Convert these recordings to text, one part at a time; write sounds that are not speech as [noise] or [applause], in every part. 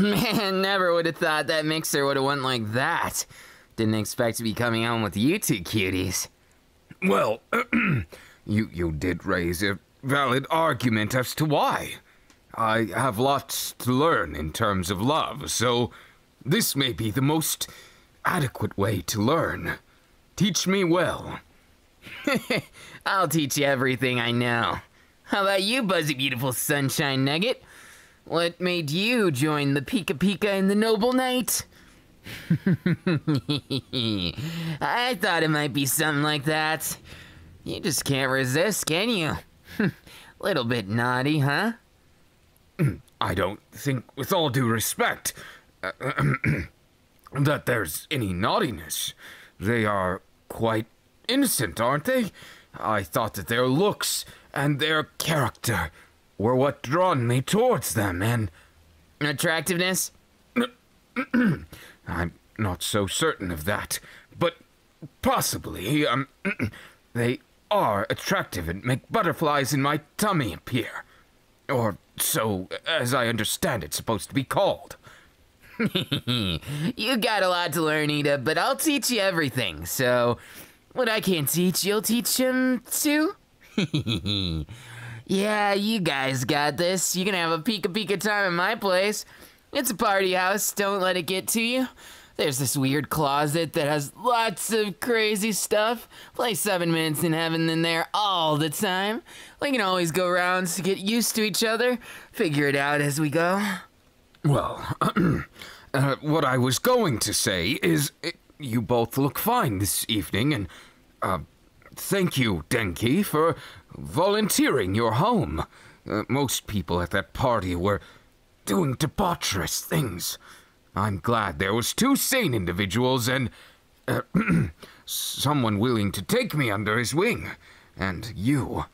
Man, never would have thought that mixer would have went like that. Didn't expect to be coming home with you two cuties. Well, [clears throat] you you did raise a valid argument as to why. I have lots to learn in terms of love, so this may be the most adequate way to learn. Teach me well. [laughs] I'll teach you everything I know. How about you, Buzzy Beautiful Sunshine Nugget? What made you join the Pika Pika and the Noble Knight? [laughs] I thought it might be something like that. You just can't resist, can you? [laughs] Little bit naughty, huh? [clears throat] I don't think, with all due respect, uh, [clears throat] that there's any naughtiness. They are quite innocent, aren't they? I thought that their looks and their character were what drawn me towards them, and Attractiveness? [clears throat] I'm not so certain of that, but possibly, um, [clears throat] they are attractive and make butterflies in my tummy appear. Or so, as I understand it's supposed to be called. [laughs] you got a lot to learn, Iida, but I'll teach you everything. So, what I can't teach, you'll teach him too? [laughs] yeah, you guys got this. You can have a pika pika time at my place. It's a party house, don't let it get to you. There's this weird closet that has lots of crazy stuff. Play seven minutes in heaven in there all the time. We can always go rounds to get used to each other, figure it out as we go. Well, [clears throat] uh, what I was going to say is uh, you both look fine this evening, and uh, thank you, Denki, for volunteering your home. Uh, most people at that party were doing debaucherous things. I'm glad there was two sane individuals and uh, [clears throat] someone willing to take me under his wing. And you,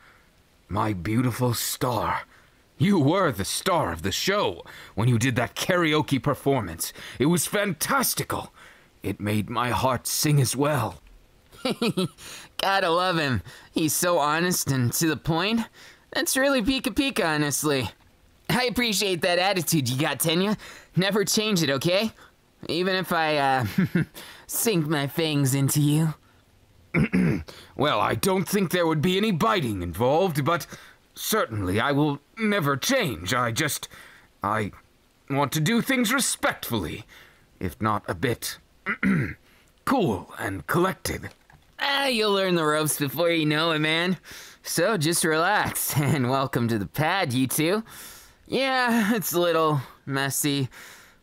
my beautiful star. You were the star of the show when you did that karaoke performance. It was fantastical. It made my heart sing as well. [laughs] Gotta love him. He's so honest and to the point. That's really Pika Pika, honestly. I appreciate that attitude you got, Tenya. Never change it, okay? Even if I, uh, [laughs] sink my fangs into you. [clears throat] well, I don't think there would be any biting involved, but certainly I will never change. I just. I want to do things respectfully, if not a bit [clears throat] cool and collected. Ah, you'll learn the ropes before you know it, man. So just relax [laughs] and welcome to the pad, you two. Yeah, it's a little messy.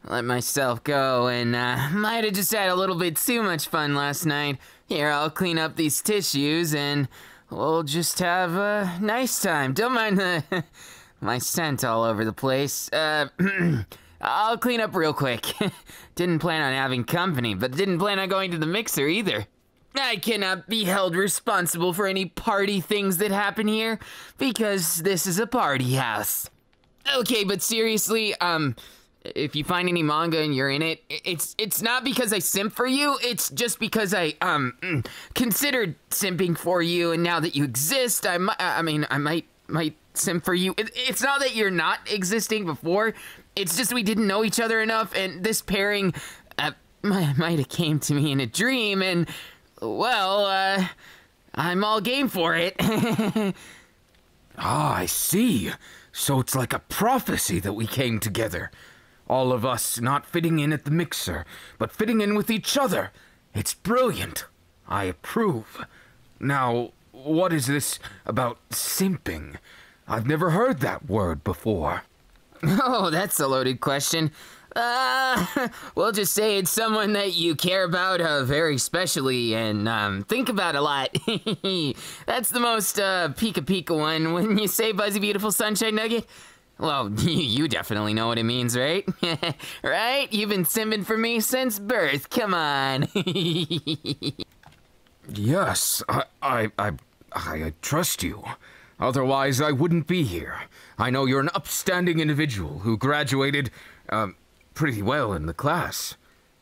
Let myself go and uh, might have just had a little bit too much fun last night. Here, I'll clean up these tissues and we'll just have a nice time. Don't mind the [laughs] my scent all over the place. Uh, [clears throat] I'll clean up real quick. [laughs] didn't plan on having company, but didn't plan on going to the mixer either. I cannot be held responsible for any party things that happen here because this is a party house. Okay, but seriously, um, if you find any manga and you're in it, it's it's not because I simp for you. It's just because I um mm, considered simping for you, and now that you exist, I might. I mean, I might might simp for you. It, it's not that you're not existing before. It's just we didn't know each other enough, and this pairing uh, might might have came to me in a dream, and well, uh, I'm all game for it. [laughs] ah, I see. So it's like a prophecy that we came together. All of us not fitting in at the mixer, but fitting in with each other. It's brilliant. I approve. Now, what is this about simping? I've never heard that word before. [laughs] Oh, that's a loaded question. Uh, [laughs] we'll just say it's someone that you care about uh, very specially and um, think about a lot. [laughs] That's the most uh, Pika Pika one when you say Buzzy Beautiful Sunshine Nugget. Well, [laughs] you definitely know what it means, right? right? You've been simping for me since birth. Come on. yes, I, I, I, I trust you. Otherwise, I wouldn't be here. I know you're an upstanding individual who graduated, um, pretty well in the class.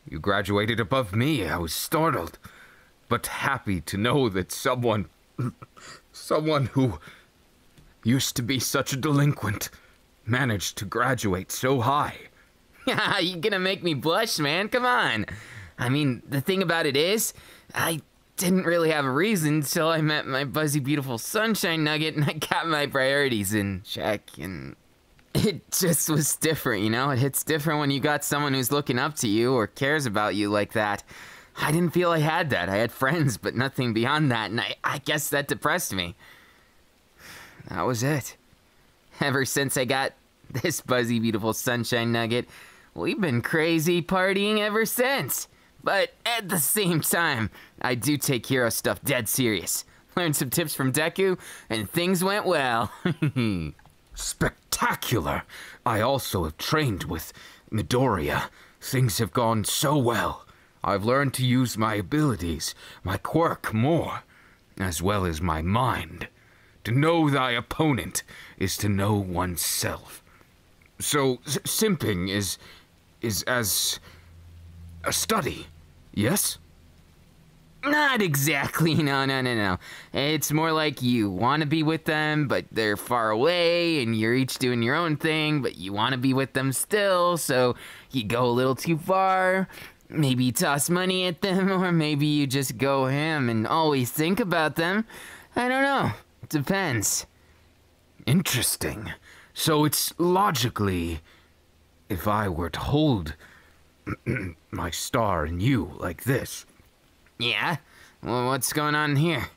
You graduated above me. I was startled, but happy to know that someone. [laughs] someone who used to be such a delinquent managed to graduate so high. [laughs] You're gonna make me blush, man? Come on. I mean, the thing about it is, I didn't really have a reason until I met my buzzy, beautiful sunshine nugget and I got my priorities in check. And it just was different, you know? It hits different when you got someone who's looking up to you or cares about you like that. I didn't feel I had that. I had friends, but nothing beyond that, and I, I guess that depressed me. That was it. Ever since I got this buzzy, beautiful sunshine nugget, we've been crazy partying ever since. But at the same time, I do take hero stuff dead serious. Learned some tips from Deku, and things went well. [laughs] Spectacular! I also have trained with Midoriya. Things have gone so well. I've learned to use my abilities, my quirk more, as well as my mind. To know thy opponent is to know oneself. So, simping is. is as. a study, yes? Not exactly. [laughs] No, no, no, no. It's more like you want to be with them, but they're far away, and you're each doing your own thing, but you want to be with them still, so you go a little too far. Maybe you toss money at them, [laughs] or maybe you just go ham and always think about them. I don't know. Depends. Interesting. So it's logically. If I were to hold [clears throat] my star in you like this, Yeah? Well, what's going on here?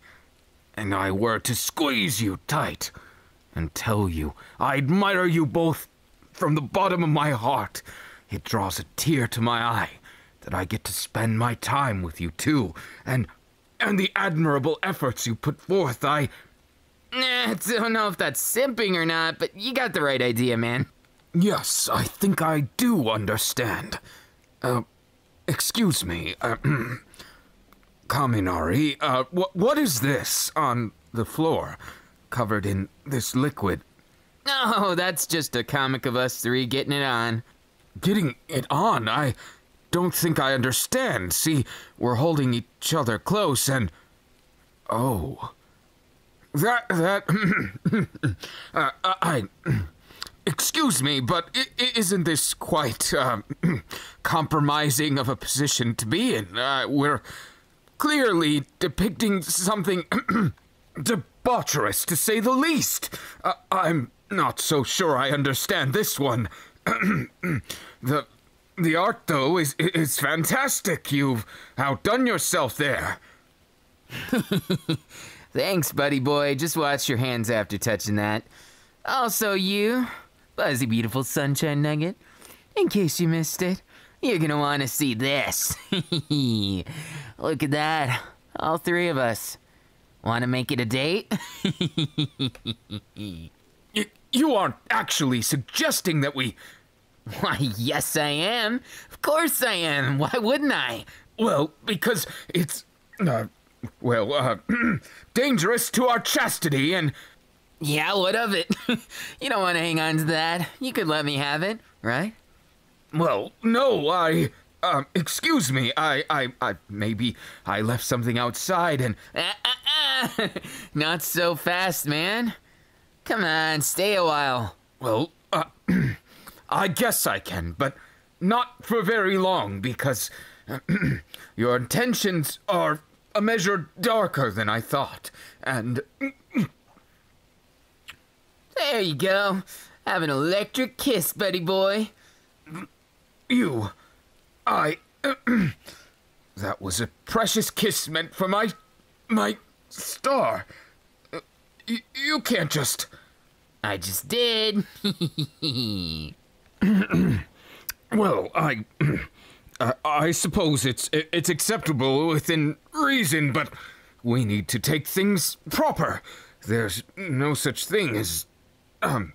and I were to squeeze you tight and tell you I admire you both from the bottom of my heart, it draws a tear to my eye that I get to spend my time with you too, and and the admirable efforts you put forth. I I don't know if that's simping or not, but you got the right idea, man. yes, I think I do understand. Uh, excuse me, uh, [clears throat] Kaminari. Uh, what what is this on the floor, covered in this liquid? No, that's just a comic of us three getting it on. Getting it on, I don't think I understand. See, we're holding each other close and. Oh. That. that. [clears throat] uh, I. Excuse me, but i- i- isn't this quite um, [clears throat] compromising of a position to be in? Uh, we're clearly depicting something [clears throat] debaucherous, to say the least. Uh, I'm not so sure I understand this one. [clears throat] the the art, though, is is fantastic. You've outdone yourself there. [laughs] Thanks, buddy boy. Just watch your hands after touching that. Also, you, Buzzy Beautiful Sunshine Nugget, in case you missed it, you're gonna want to see this. [laughs] Look at that. All three of us. Want to make it a date? [laughs] Y- you aren't actually suggesting that we. [laughs] Why, yes, I am. Of course I am. Why wouldn't I? Well, because it's. Uh, well, uh, [clears throat] dangerous to our chastity and. Yeah, what of it? you don't want to hang on to that. You could let me have it, right? Well, no, I. Um, excuse me, I, I, I, maybe I left something outside and. Ah, ah, ah. Not so fast, man. Come on, stay a while. Well, uh, [clears throat] I guess I can, but not for very long because [clears throat] your intentions are a measure darker than I thought. And There you go. Have an electric kiss, buddy boy. [clears throat] you, I. [clears throat] that was a precious kiss meant for my. my star. Uh, y- you can't just. I just did. [clears throat] Well, I. [clears throat] Uh, I suppose it's it's acceptable within reason, but we need to take things proper. There's no such thing as um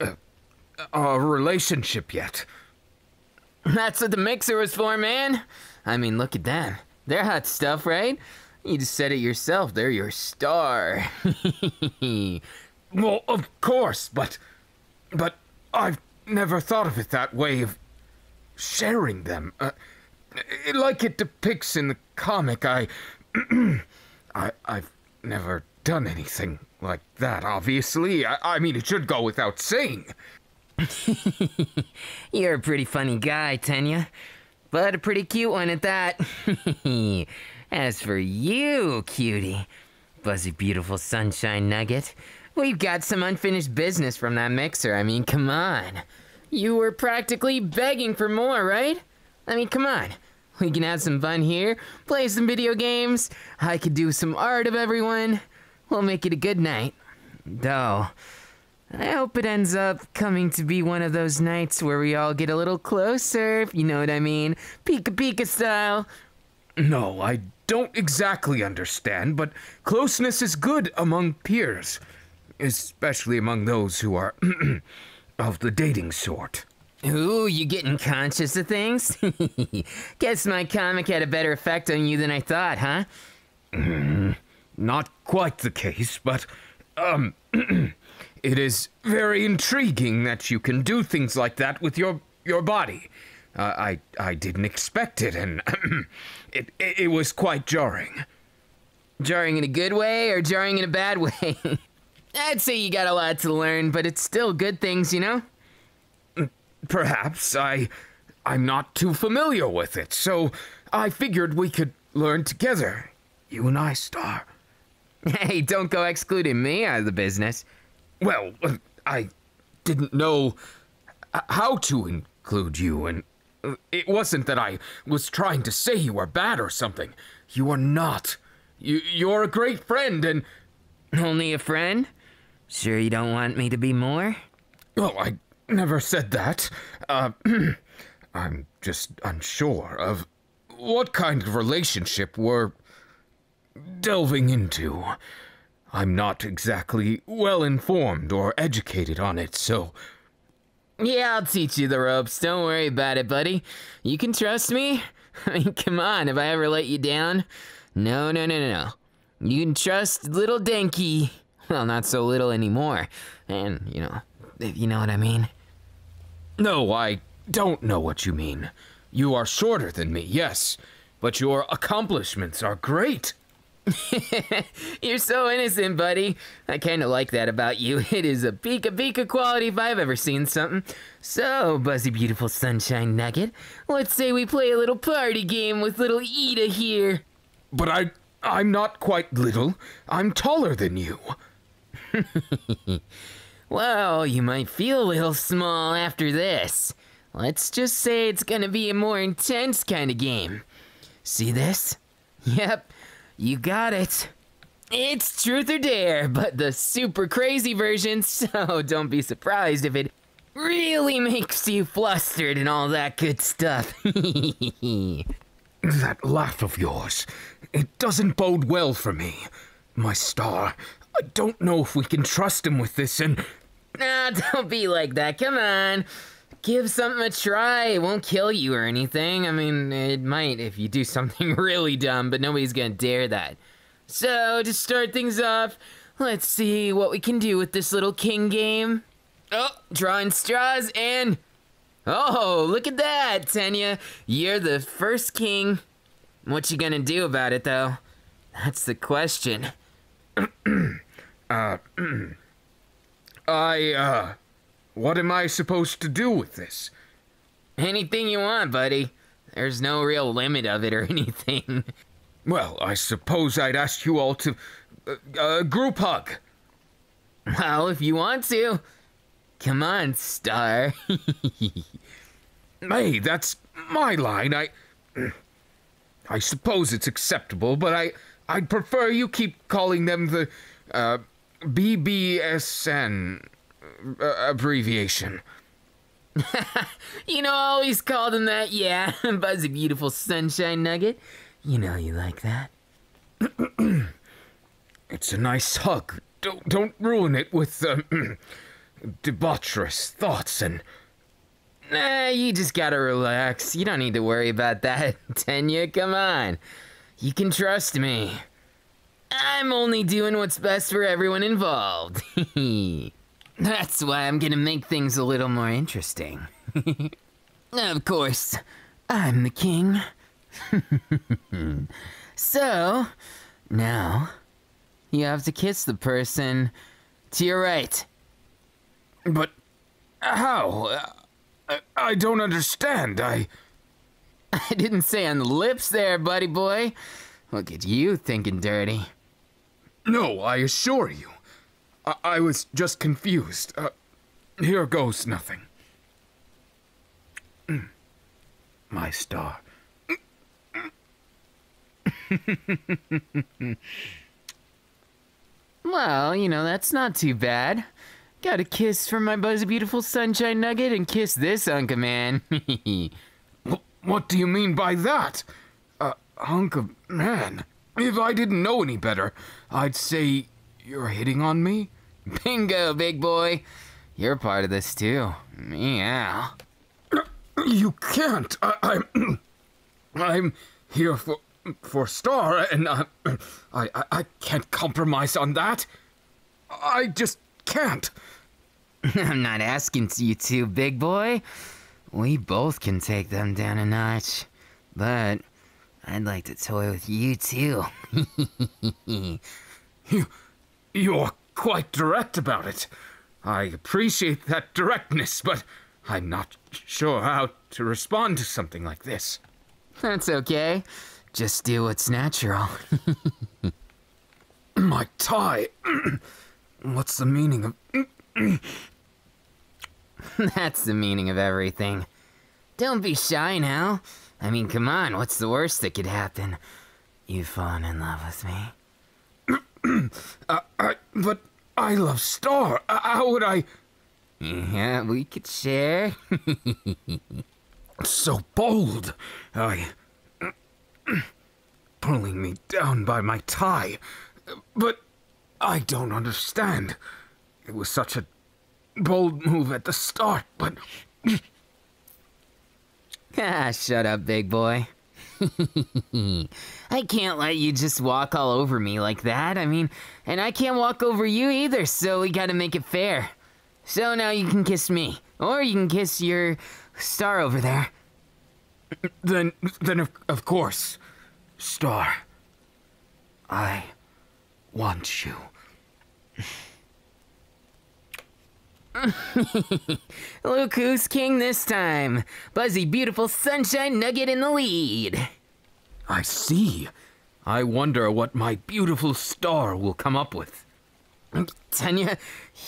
uh, a relationship yet. That's what the mixer was for, man. I mean, look at them. They're hot stuff, right? You just said it yourself. They're your star. [laughs] Well, of course, but but I've never thought of it that way of sharing them. Uh, like it depicts in the comic, I [clears throat] I I've never done anything like that. Obviously, I, I mean it should go without saying. [laughs] You're a pretty funny guy, Tenya. But a pretty cute one at that. [laughs] As for you, cutie, Buzzy Beautiful Sunshine Nugget, we've got some unfinished business from that mixer. I mean, come on. You were practically begging for more, right? I mean, come on. We can have some fun here, play some video games. I could do some art of everyone. We'll make it a good night. Though, I hope it ends up coming to be one of those nights where we all get a little closer, if you know what I mean. Pika Pika style. No, I don't exactly understand, but closeness is good among peers, especially among those who are [clears throat] of the dating sort. Ooh, you getting conscious of things? [laughs] Guess my comic had a better effect on you than I thought, huh? Not quite the case, but, um, [clears throat] it is very intriguing that you can do things like that with your your body. Uh, I I didn't expect it, and [clears throat] it, it it was quite jarring. Jarring in a good way or jarring in a bad way? [laughs] I'd say you got a lot to learn, but it's still good things, you know? Perhaps I I'm not too familiar with it, so I figured we could learn together. You and I, Star. [laughs] Hey, don't go excluding me out of the business. Well, uh, I didn't know how to include you, and uh, it wasn't that I was trying to say you were bad or something. You are not. You, you're a great friend, and Only a friend? Sure you don't want me to be more? oh, I never said that. Uh, [clears throat] I'm just unsure of what kind of relationship we're delving into. I'm not exactly well informed or educated on it, so Yeah, I'll teach you the ropes. Don't worry about it, buddy. You can trust me. [laughs] I mean, come on, have I ever let you down? No, no, no, no, no. You can trust little Denki. Well, not so little anymore. And, you know, if you know what I mean. No, I don't know what you mean. You are shorter than me, yes, but your accomplishments are great. [laughs] You're so innocent, buddy. I kind of like that about you. [laughs] It is a pika pika quality if I've ever seen something. So, Buzzy Beautiful Sunshine Nugget, let's say we play a little party game with little Iida here. But I I'm not quite little. I'm taller than you. [laughs] Well, you might feel a little small after this. Let's just say it's gonna be a more intense kind of game. See this? Yep, you got it. It's truth or dare, but the super crazy version, so [laughs] don't be surprised if it really makes you flustered and all that good stuff. [laughs] That laugh of yours, it doesn't bode well for me. My star, I don't know if we can trust him with this and nah, [laughs] don't be like that. Come on. Give something a try. It won't kill you or anything. I mean, it might if you do [laughs] something really dumb, but nobody's gonna dare that. So, to start things off, let's see what we can do with this little king game. Oh, drawing straws and. Oh, look at that, Tenya. You're the first king. What you gonna do about it, though? That's the question. [clears throat] uh, [clears throat] I uh what am I supposed to do with this? Anything you want, buddy. There's no real limit of it or [laughs] anything. Well, I suppose I'd ask you all to uh, uh, group hug. Well, if you want to. Come on, Star. [laughs] Hey, that's my line. I [clears throat] I suppose it's acceptable, but I I'd prefer you keep calling them the uh, BBSN uh, abbreviation. [laughs] you know, I always called him that, yeah. [laughs] Buzzy Beautiful Sunshine Nugget. You know you like that. [clears throat] It's a nice hug. Don't don't ruin it with um, [clears throat] debaucherous thoughts and Nah, you just gotta relax. You don't need to worry about that, [laughs] Tenya. Come on. You can trust me. I'm only doing what's best for everyone involved. That's why I'm gonna make things a little more interesting. [laughs] of course, I'm the king. [laughs] so, now, you have to kiss the person to your right. but How? I, I don't understand. I. [laughs] I didn't say on the lips there, buddy boy. Look at you thinking dirty. No, I assure you. I, I was just confused. Uh, here goes nothing. Mm. My star. [laughs] Well, you know, that's not too bad. Got a kiss from my buzzy beautiful sunshine nugget and kiss this hunk of man. [laughs] what do you mean by that? A hunk of man? If I didn't know any better, I'd say you're hitting on me? Bingo, big boy. You're part of this too. Meow. You can't. I, I'm. [clears throat] I'm here for for Star, and I, I, I can't compromise on that. I just can't. [laughs] I'm not asking you to, big boy. We both can take them down a notch. But I'd like to toy with you too. [laughs] you, you're quite direct about it. I appreciate that directness, but I'm not sure how to respond to something like this. That's okay. Just do what's natural. [laughs] My tie. [clears throat] What's the meaning of. [clears throat] That's the meaning of everything. Don't be shy now. I mean, come on, what's the worst that could happen? You falling in love with me? [clears throat] uh, I, but I love Star. Uh, how would I. Yeah, we could share. [laughs] so bold. I. [clears throat] pulling me down by my tie. But I don't understand. It was such a bold move at the start, but. [laughs] ah, shut up, big boy. [laughs] I can't let you just walk all over me like that. I mean, and I can't walk over you either, so we gotta make it fair. So now you can kiss me, or you can kiss your star over there. Then, then of, of course, star. I want you. [laughs] Look who's king this time. Buzzy, beautiful sunshine nugget in the lead. I see. I wonder what my beautiful star will come up with. Tenya,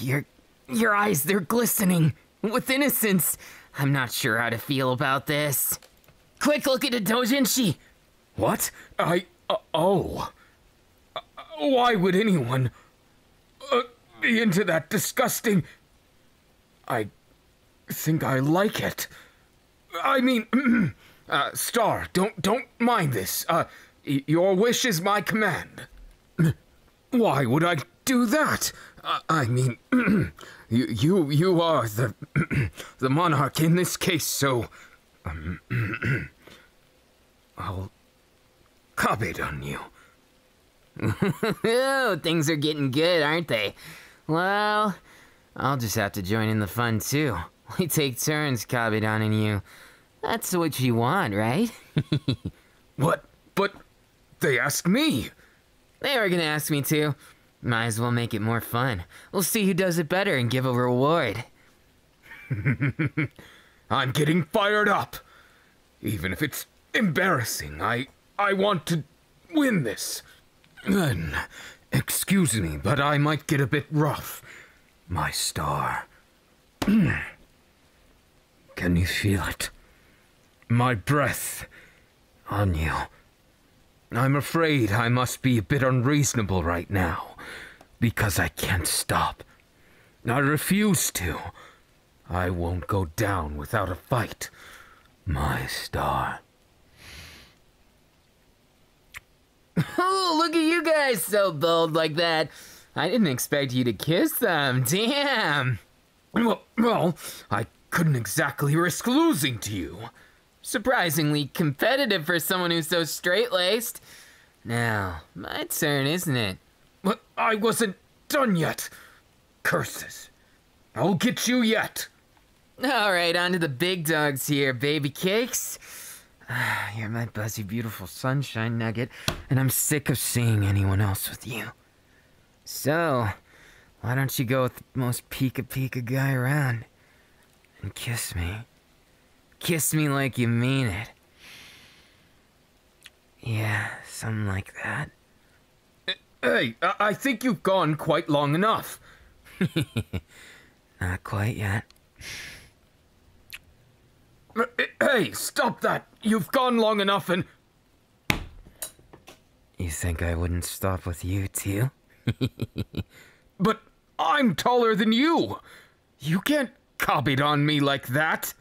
your your eyes they're glistening with innocence. I'm not sure how to feel about this. Quick look at a dojinshi. What? I uh, oh. Uh, why would anyone uh, be into that disgusting I think I like it. I mean, [clears throat] uh, Star, don't don't mind this. Uh, your wish is my command. [clears throat] Why would I do that? Uh, I mean, [clears throat] you you you are the the monarch in this case, so um, I'll kabedon you. [laughs] oh, things are getting good, aren't they? Well, I'll just have to join in the fun too. [laughs] We take turns Kabedoning you. That's what you want, right? [laughs] what? But they asked me. They were gonna ask me too. Might as well make it more fun. We'll see who does it better and give a reward. [laughs] I'm getting fired up. Even if it's embarrassing, I I want to win this. Then, excuse me, but I might get a bit rough my star. [clears throat] Can you feel it? My breath on you. I'm afraid I must be a bit unreasonable right now, because I can't stop. I refuse to. I won't go down without a fight. My star. Oh, [laughs] look at you guys so bold like that. I didn't expect you to kiss them. [laughs] Damn. Well, well, I couldn't exactly risk losing to you. Surprisingly competitive for someone who's so straight laced. Now, my turn, isn't it? But I wasn't done yet. Curses. I'll get you yet. All right, on to the big dogs here, baby cakes. [sighs] You're my buzzy, beautiful sunshine nugget, and I'm sick of seeing anyone else with you. So, why don't you go with the most pika pika guy around? and kiss me. Kiss me like you mean it. Yeah, something like that. Hey, I, I think you've gone quite long enough. [laughs] Not quite yet. Hey, stop that! You've gone long enough and. You think I wouldn't stop with you, too? [laughs] But I'm taller than you! You can't kabedon me like that!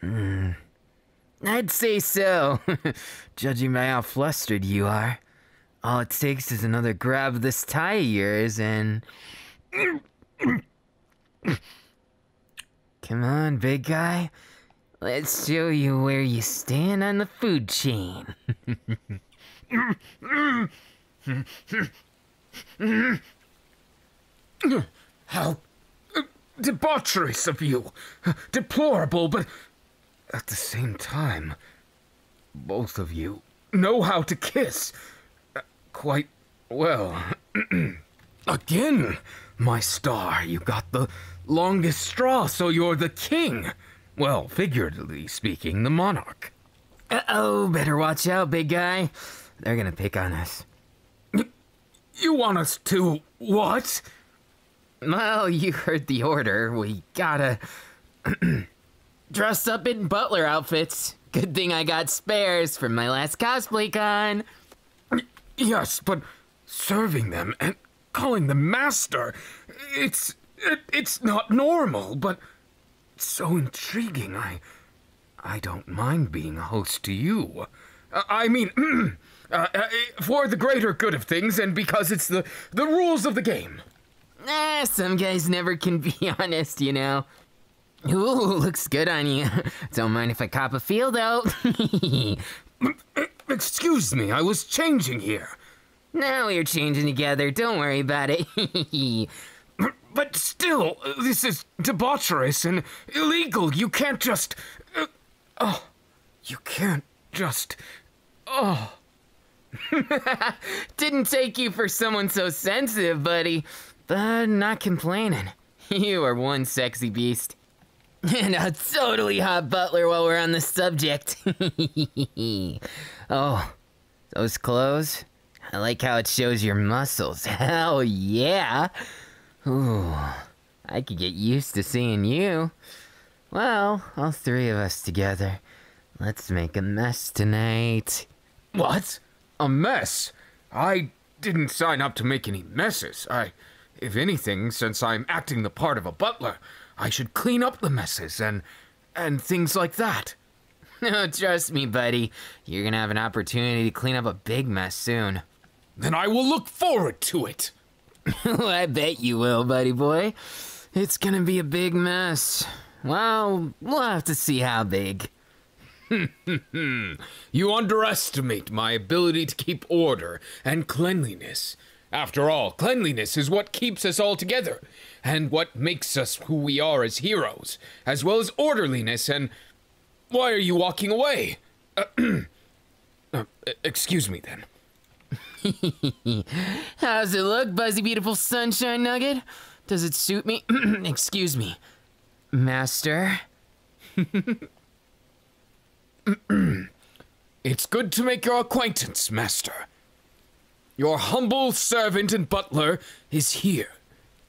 Hmm. I'd say so, [laughs] judging by how flustered you are. All it takes is another grab of this tie of yours and. [coughs] Come on, big guy. Let's show you where you stand on the food chain. [laughs] How debaucherous of you! Deplorable, but at the same time, both of you know how to kiss quite well. [clears throat] Again, my star, you got the longest straw, so you're the king. Well, figuratively speaking, the monarch. Uh oh, better watch out, big guy. They're gonna pick on us. You want us to what? Well, you heard the order. We gotta [clears throat] dress up in butler outfits. Good thing I got spares from my last cosplay con. Yes, but serving them and calling them master, it's it, it's not normal, but so intriguing. I I don't mind being a host to you. I mean, [clears throat] uh, uh, for the greater good of things and because it's the the rules of the game. Eh, some guys never can be [laughs] honest, you know. Ooh, looks good on you. [laughs] Don't mind if I cop a feel, though. [laughs] Excuse me, I was changing here. now we're changing together. Don't worry about it. But still, this is debaucherous and illegal. You can't just. Uh, oh, you can't just. Oh. [laughs] Didn't take you for someone so sensitive, buddy. But not complaining. [laughs] You are one sexy beast. [laughs] And a totally hot butler while we're on the subject. oh, those clothes? I like how it shows your muscles. Hell yeah. Ooh, I could get used to seeing you. Well, all three of us together. Let's make a mess tonight. What? A mess? I didn't sign up to make any messes. I. If anything, since I'm acting the part of a butler, I should clean up the messes and. and things like that. [laughs] Trust me, buddy. You're gonna have an opportunity to clean up a big mess soon. Then I will look forward to it. [laughs] I bet you will, buddy boy. It's gonna be a big mess. Well, we'll have to see how big. [laughs] You underestimate my ability to keep order and cleanliness. After all, cleanliness is what keeps us all together, and what makes us who we are as heroes, as well as orderliness and. Why are you walking away? [clears throat] Uh, excuse me then. [laughs] How's it look, Buzzy Beautiful Sunshine Nugget? Does it suit me? [clears throat] Excuse me. Master? [laughs] [clears throat] It's good to make your acquaintance, Master. Your humble servant and butler is here.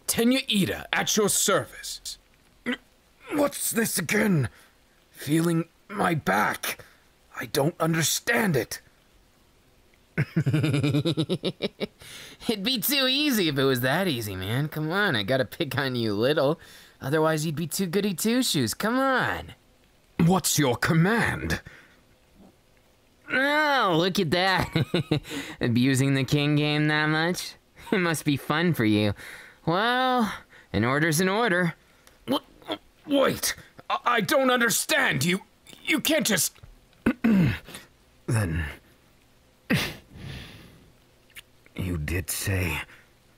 Tenya Iida at your service. What's this again? Feeling my back. I don't understand it. [laughs] It'd be too easy if it was that easy, man. Come on, I gotta pick on you a little. Otherwise, you'd be too goody two shoes. Come on. What's your command? Oh, look at that. [laughs] Abusing the king game that much? [laughs] It must be fun for you. Well, an order's an order. Wait, I, I don't understand. You, you can't just. [clears throat] then. [clears throat] You did say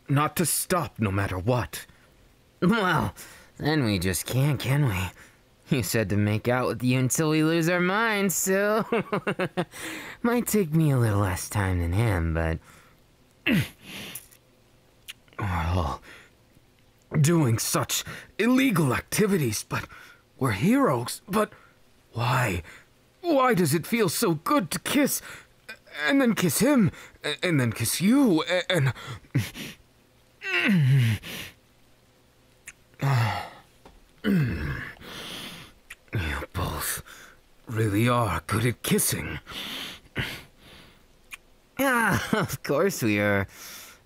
not to stop no matter what. Well, then we just can't, can we? You said to make out with you until we lose our minds, so. [laughs] Might take me a little less time than him, but. [clears throat] Well, doing such illegal activities, but we're heroes. But why? Why does it feel so good to kiss, and then kiss him, and then kiss you, and. [sighs] [sighs] [sighs] You both really are good at kissing. [laughs] Ah, of course we are.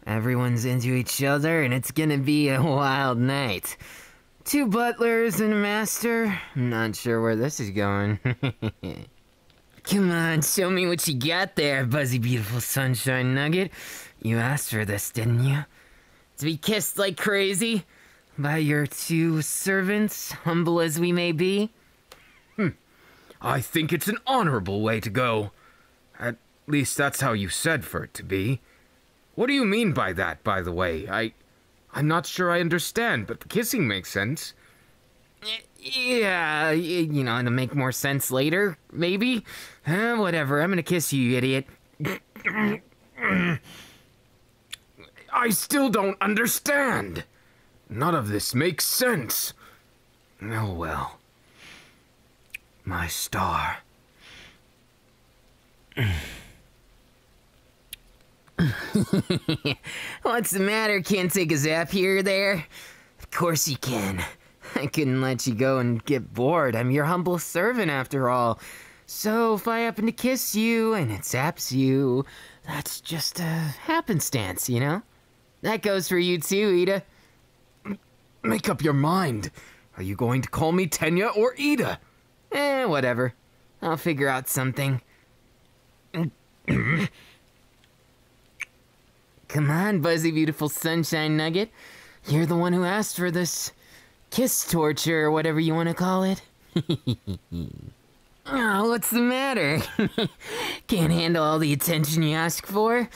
Everyone's into each other, and it's gonna be a wild night. Two butlers and a master. Not sure where this is going. [laughs] Come on, show me what you got there, Buzzy Beautiful Sunshine Nugget. You asked for this, didn't you? To be kissed like crazy by your two servants, humble as we may be? I think it's an honorable way to go. At least that's how you said for it to be. What do you mean by that, by the way? I. I'm not sure I understand, but the kissing makes sense. Yeah, you know, it'll make more sense later, maybe? Uh, whatever, I'm gonna kiss you, you idiot. I still don't understand. None of this makes sense. Oh well. My star. [laughs] What's the matter? Can't take a zap here or there? Of course you can. I couldn't let you go and get bored. I'm your humble servant after all. So if I happen to kiss you and it zaps you, that's just a happenstance, you know? That goes for you too, Iida. Make up your mind. Are you going to call me Tenya or Iida? Eh, whatever. I'll figure out something. Come on, Buzzy Beautiful Sunshine Nugget. You're the one who asked for this kiss torture or whatever you want to call it. [laughs] oh, what's the matter? [laughs] Can't handle all the attention you ask for?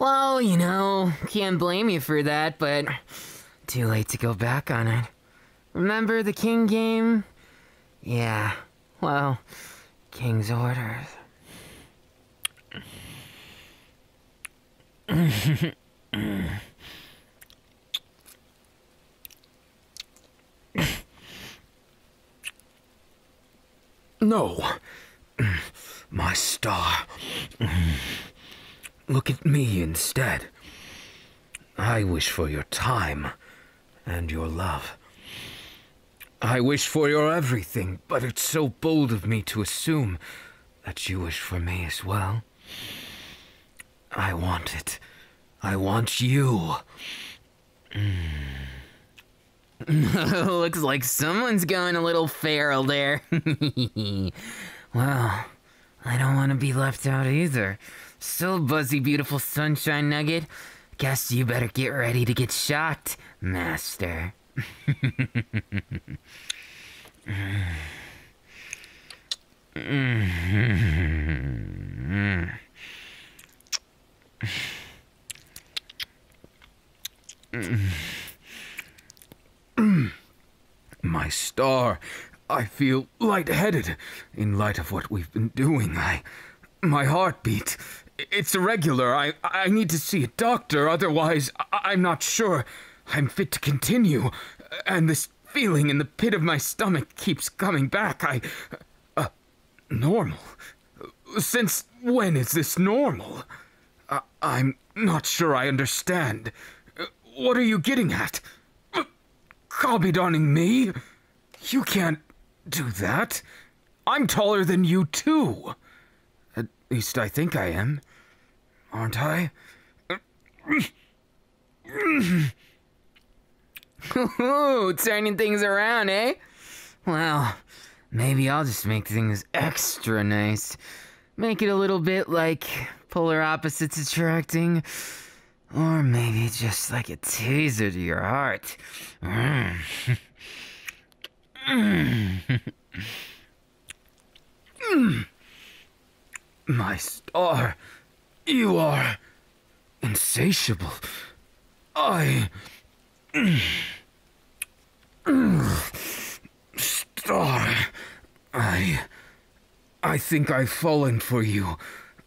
Well, you know, can't blame you for that, but too late to go back on it. Remember the king game? Yeah, well, king's orders. No. My star. Look at me instead. I wish for your time and your love. I wish for your everything, but it's so bold of me to assume that you wish for me as well. I want it. I want you. Hmm. [laughs] Looks like someone's going a little feral there. [laughs] well, I don't want to be left out either. So, Buzzy Beautiful Sunshine Nugget, guess you better get ready to get shocked, Master. My star, I feel lightheaded in light of what we've been doing. I. My heartbeat. It's irregular. I, I need to see a doctor, otherwise, I, I'm not sure I'm fit to continue. And this feeling in the pit of my stomach keeps coming back. I. Uh, normal? Since when is this normal? I, I'm not sure I understand. Uh, What are you getting at? Kabedoning me? You can't do that. I'm taller than you, too. At least I think I am. Aren't I? Ooh, turning things around, eh? Well, maybe I'll just make things extra nice. Make it a little bit like polar opposites attracting. Or maybe just like a teaser to your heart. [laughs] Mm. My star, you are insatiable. I. Star, I. I think I've fallen for you.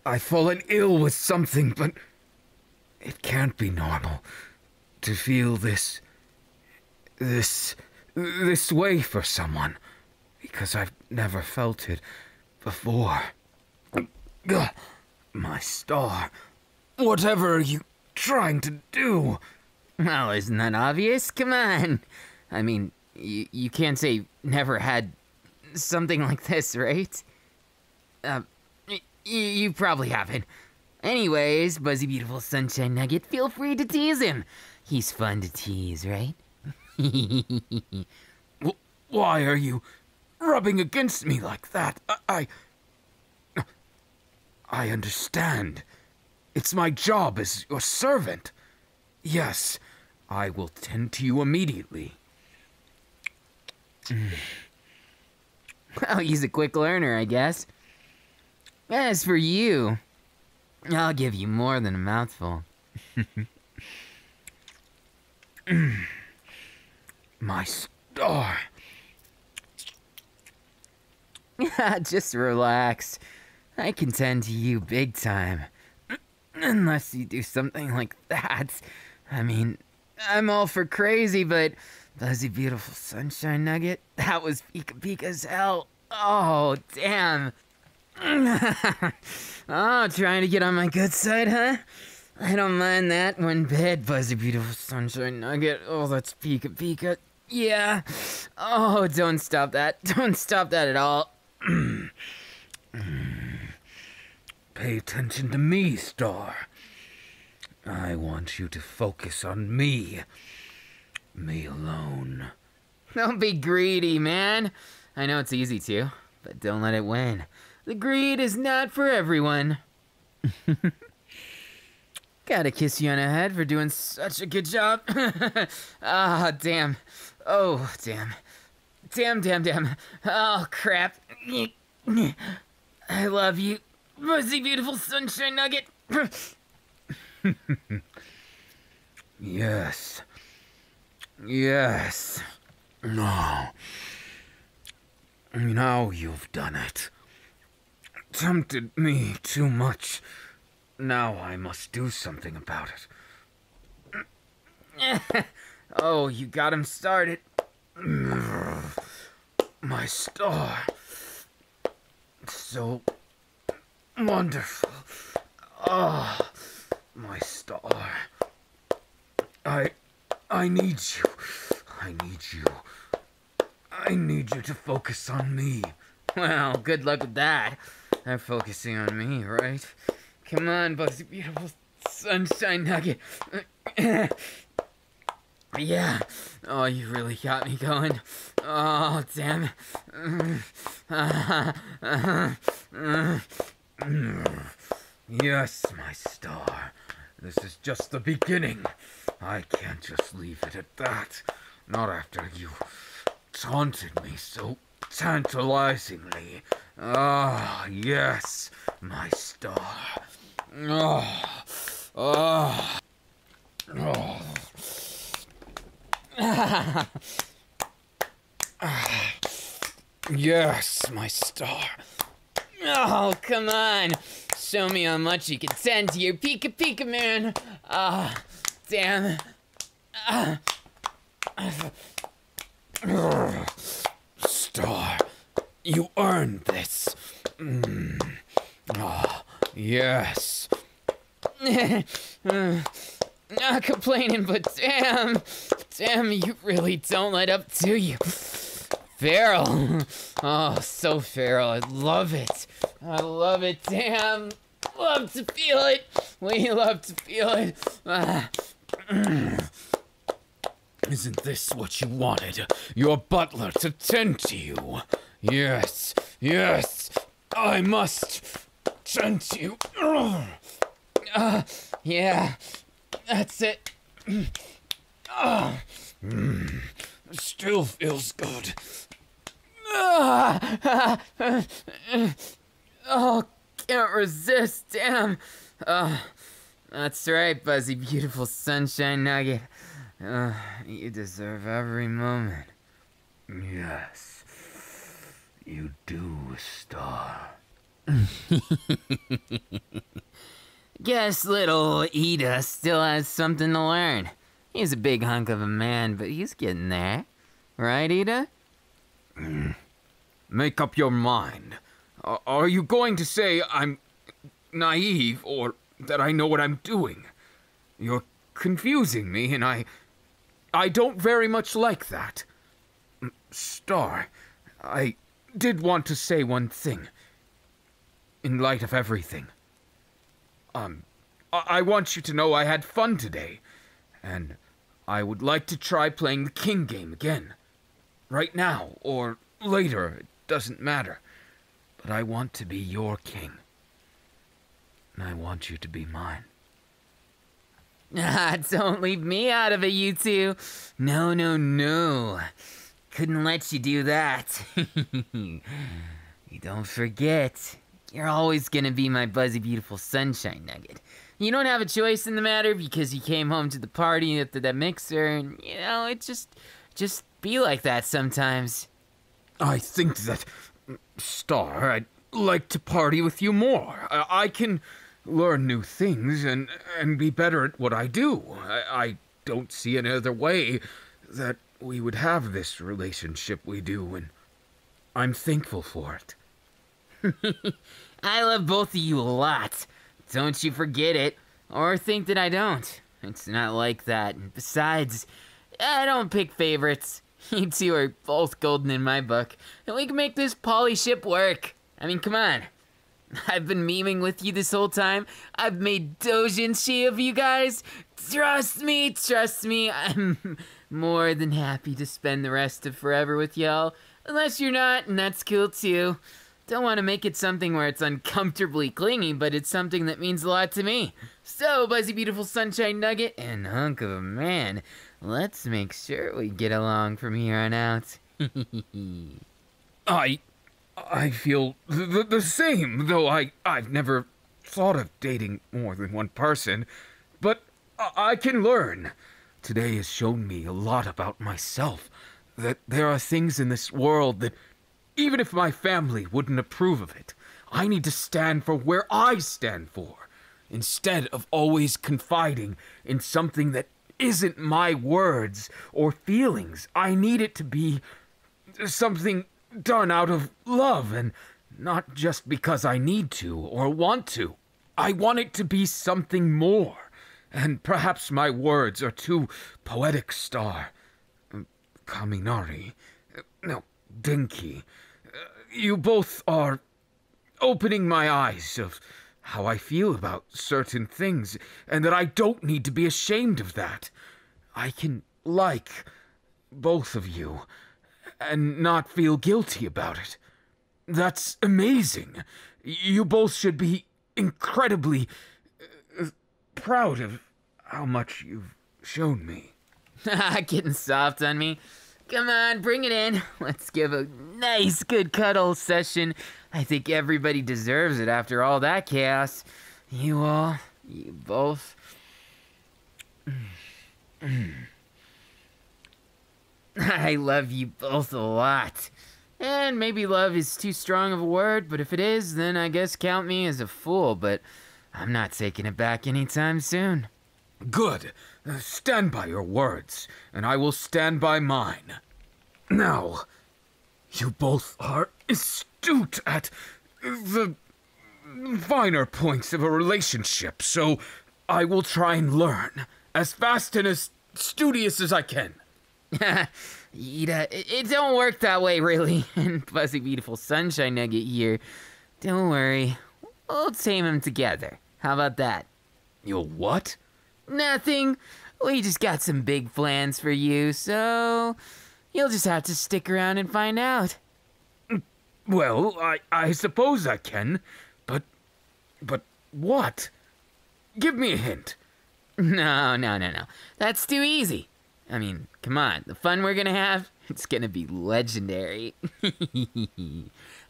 I've fallen ill with something, but it can't be normal to feel this this this way for someone because I've never felt it before. My star. Whatever are you trying to do? Well, isn't that obvious? Come on. I mean, you, you can't say never had something like this, right? Uh, you probably haven't. Anyways, Buzzy Beautiful Sunshine Nugget, feel free to tease him. He's fun to tease, right? [laughs] Wh- Why are you rubbing against me like that? I. I, I understand. It's my job as your servant. Yes, I will tend to you immediately. [sighs] Well, he's a quick learner, I guess. As for you, I'll give you more than a mouthful. [sighs] My star. [laughs] Ah, just relax. I can tend to you big time. [clears throat] Unless you do something like that. I mean, I'm all for crazy, but Buzzy Beautiful Sunshine Nugget, that was Pika Pika as hell. Oh, damn. [laughs] oh, trying to get on my good side, huh? I don't mind that one bit, Buzzy Beautiful Sunshine Nugget. Oh, that's Pika Pika. Yeah. Oh, don't stop that. [laughs] Don't stop that at all. [clears throat] Pay attention to me, Star. I want you to focus on me. Me alone. Don't be greedy, man. I know it's easy to, but don't let it win. The greed is not for everyone. [laughs] Gotta kiss you on the head for doing such a good job. [laughs] Ah, damn. Oh, damn. Damn, damn, damn. Oh, crap. I love you. Fuzzy, beautiful sunshine nugget. [laughs] [laughs] Yes. Yes. No. Now you've done it. Tempted me too much. Now I must do something about it. [laughs] oh, you got him started. [clears throat] My star. So wonderful. Ah, my star. I I need you. I need you. I need you to focus on me. Well, good luck with that. They're focusing on me, right? Come on, Bugsy Beautiful Sunshine Nugget. [coughs] yeah. Oh, you really got me going. Oh, damn. it. [coughs] Yes, my star. This is just the beginning. I can't just leave it at that. Not after you taunted me so tantalizingly. Ah, yes, my star. Ah, ah, ah. [laughs] Yes, my star. Oh, come on. Show me how much you can send to your Pika Pika man. Ah, damn. Star, you earned this. Mm. Ah, yes. [laughs] Not complaining, but damn. Damn, you really don't let up, do you? Feral. [laughs] Oh, so feral. I love it. I love it. Damn. Love to feel it. We love to feel it. Ah. [clears throat] Isn't this what you wanted? Your butler to tend to you? Yes, yes, I must tend to you. [clears throat] Ah, yeah. That's it. [clears throat] Still feels good. [laughs] Oh, can't resist. Damn. Oh, that's right, Buzzy, beautiful sunshine nugget. Uh, you deserve every moment. Yes, you do, Star. [laughs] Guess little Iida still has something to learn. He's a big hunk of a man, but he's getting there. Right, Iida? Make up your mind. Are you going to say I'm naive or that I know what I'm doing? You're confusing me, and I. I don't very much like that. Star, I did want to say one thing. In light of everything. Um, I, I want you to know I had fun today, and I would like to try playing the king game again. Right now, or later, doesn't matter. But I want to be your king. And I want you to be mine. Ah, [laughs] don't leave me out of it, you two. No, no, no. Couldn't let you do that. [laughs] you don't forget, you're always gonna be my buzzy, beautiful sunshine nugget. You don't have a choice in the matter because you came home to the party after that mixer, and you know it just, just be like that sometimes. I think that, Star, I'd like to party with you more. I, I can learn new things and, and be better at what I do. I, I don't see any other way that we would have this relationship we do, and I'm thankful for it. [laughs] I love both of you a lot. Don't you forget it, or think that I don't. It's not like that. Besides, I don't pick favorites. [laughs] You two are both golden in my book, and we can make this poly ship work. I mean, come on. I've been memeing with you this whole time. I've made doujinshi of you guys. Trust me, trust me. I'm [laughs] more than happy to spend the rest of forever with y'all. Unless you're not, and that's cool too. Don't want to make it something where it's uncomfortably clingy, but it's something that means a lot to me. So, Buzzy Beautiful Sunshine Nugget and Hunk of a Man, let's make sure we get along from here on out. [laughs] I, I feel th- th- the same, though I, I've never thought of dating more than one person. But I, I can learn. Today has shown me a lot about myself. That there are things in this world that, even if my family wouldn't approve of it, I need to stand for where I stand for, instead of always confiding in something that isn't my words or feelings. I need it to be something done out of love and not just because I need to or want to. I want it to be something more. And perhaps my words are too poetic, Star. Kaminari. No, Denki. You both are opening my eyes of how I feel about certain things, and that I don't need to be ashamed of that. I can like both of you and not feel guilty about it. That's amazing. You both should be incredibly uh, proud of how much you've shown me. [laughs] Getting soft on me. Come on, bring it in. Let's give a nice, good cuddle session. I think everybody deserves it after all that chaos. You all, you both. [clears throat] I love you both a lot. And maybe love is too strong of a word, but if it is, then I guess count me as a fool, but I'm not taking it back anytime soon. Good. Stand by your words, and I will stand by mine. Now, you both are astute at the finer points of a relationship, so I will try and learn as fast and as studious as I can. [laughs] Iida, it, don't work that way, really. [laughs] And Fuzzy Beautiful Sunshine Nugget here. Don't worry. We'll tame him together. How about that? You'll what? Nothing. We just got some big plans for you, so you'll just have to stick around and find out. Well, I, I suppose I can, but. But what? Give me a hint. No, no, no, no. That's too easy. I mean, come on. The fun we're gonna have, [laughs] it's gonna be legendary. [laughs]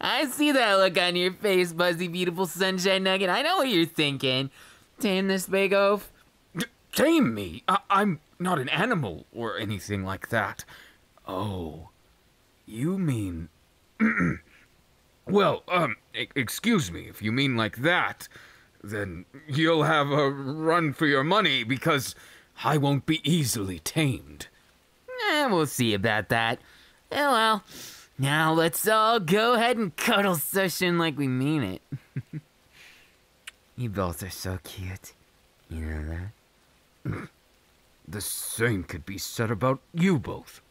I see that look on your face, Buzzy Beautiful Sunshine Nugget. I know what you're thinking. Tame this big oaf. D- tame me? I- I'm not an animal or anything like that. Oh, you mean. [clears throat] well, um, e- excuse me, if you mean like that, then you'll have a run for your money because I won't be easily tamed. Eh, we'll see about that. Eh, well, now let's all go ahead and cuddle session like we mean it. [laughs] you both are so cute. You know that? [clears throat] The same could be said about you both.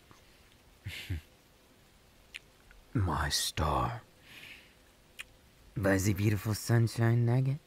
[laughs] My star. Buzzy, beautiful sunshine nugget.